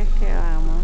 que es que vamos.